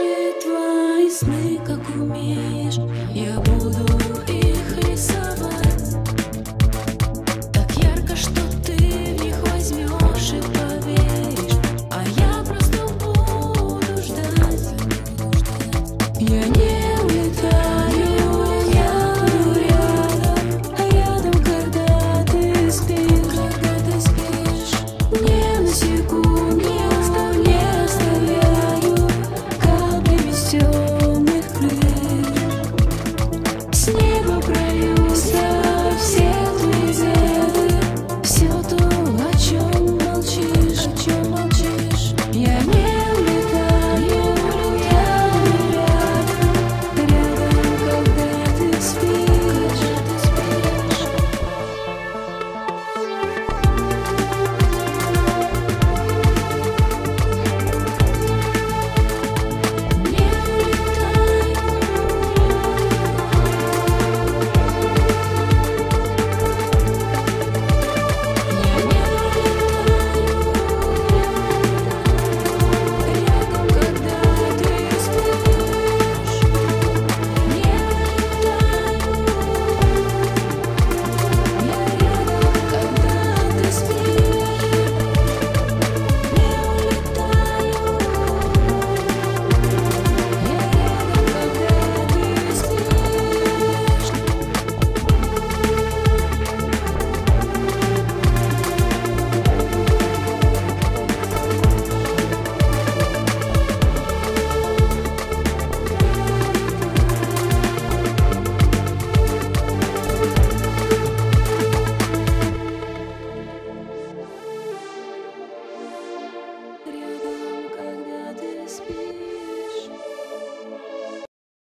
Пиши твои сны, как умеешь, я буду